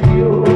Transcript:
you.